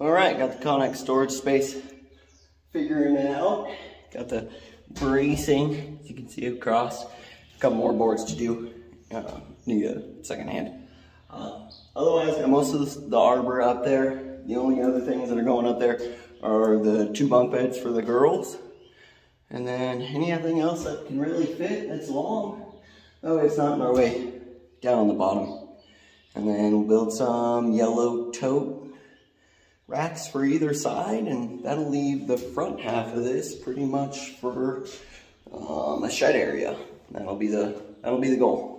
All right, got the Conex storage space figuring it out. Got the bracing, as you can see across. A couple more boards to do. Uh, need a second hand. Uh, otherwise, got most of the, the arbor up there. The only other things that are going up there are the two bunk beds for the girls. And then anything else that can really fit that's long. Oh, it's not in our way down on the bottom. And then we'll build some yellow tote racks for either side and that'll leave the front half of this pretty much for um, a shed area. That'll be the that'll be the goal.